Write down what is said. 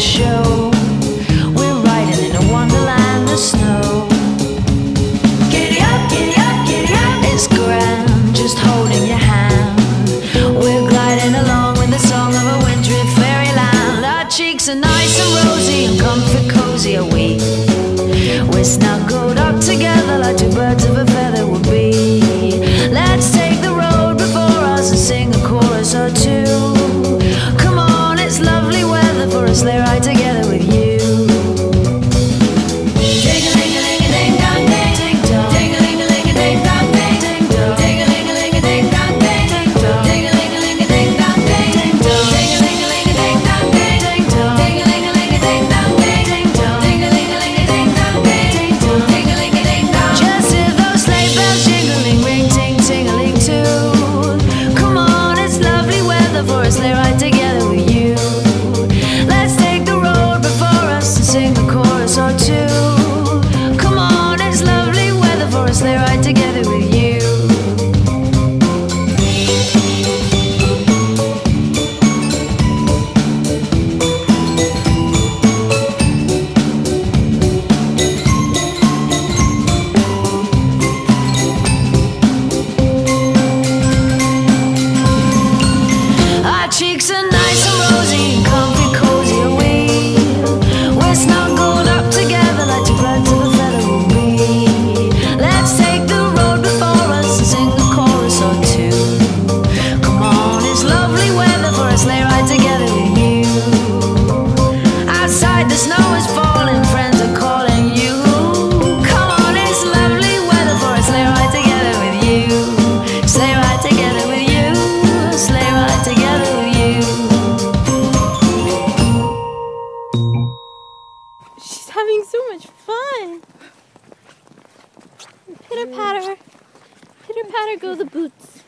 show. together was there Pitter patter, pitter patter go the boots.